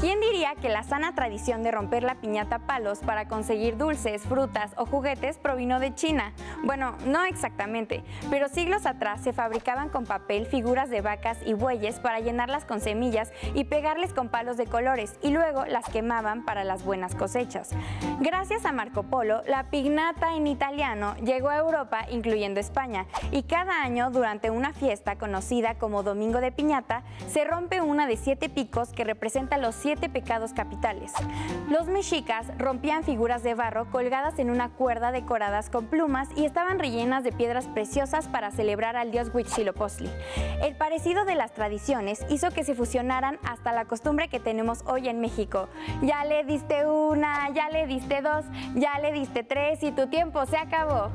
¿Quién diría que la sana tradición de romper la piñata a palos para conseguir dulces, frutas o juguetes provino de China? Bueno, no exactamente, pero siglos atrás se fabricaban con papel figuras de vacas y bueyes para llenarlas con semillas y pegarles con palos de colores y luego las quemaban para las buenas cosechas. Gracias a Marco Polo, la pignata en italiano llegó a Europa, incluyendo España, y cada año durante una fiesta conocida como Domingo de Piñata se rompe una de siete picos que representa los siete pecados capitales. Los mexicas rompían figuras de barro colgadas en una cuerda decoradas con plumas y estaban rellenas de piedras preciosas para celebrar al dios Huitzilopochtli. El parecido de las tradiciones hizo que se fusionaran hasta la costumbre que tenemos hoy en México. Ya le diste una, ya le diste dos, ya le diste tres y tu tiempo se acabó.